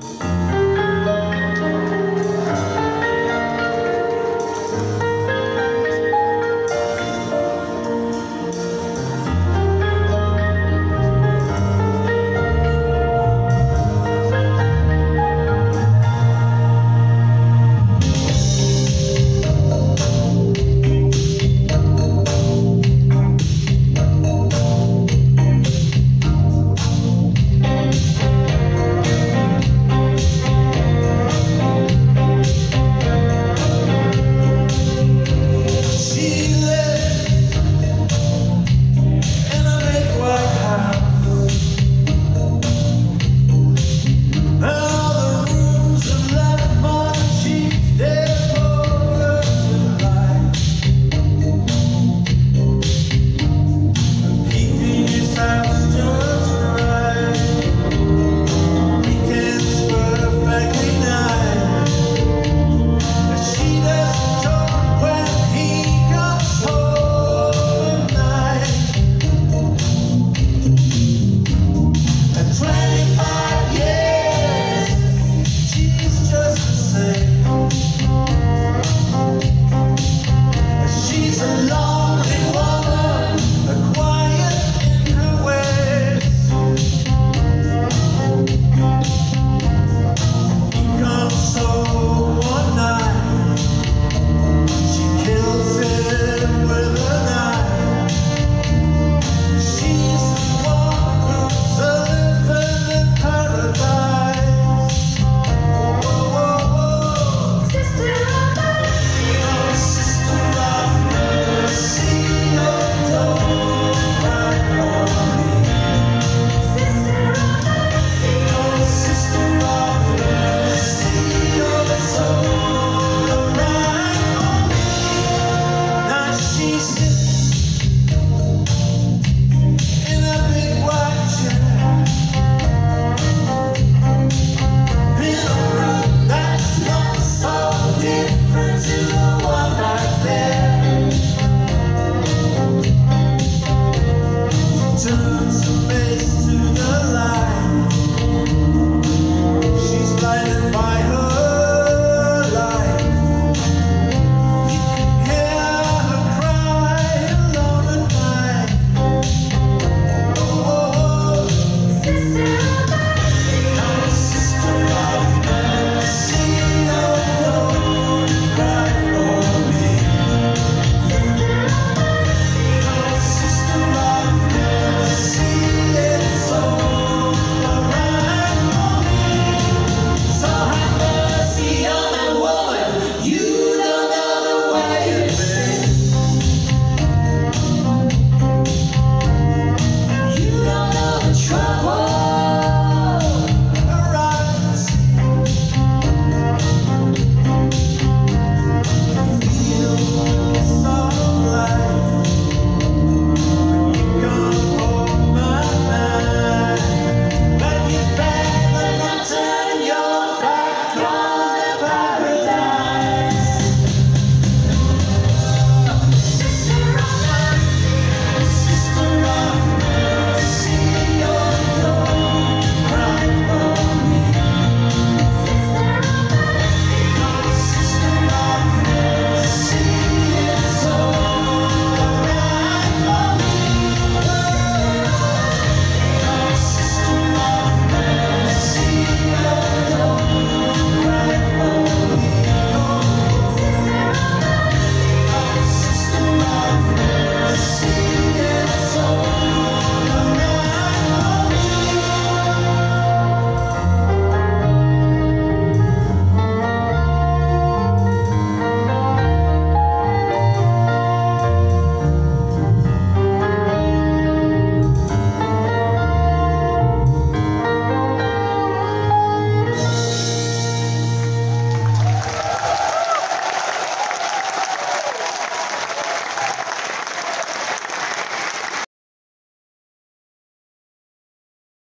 Bye.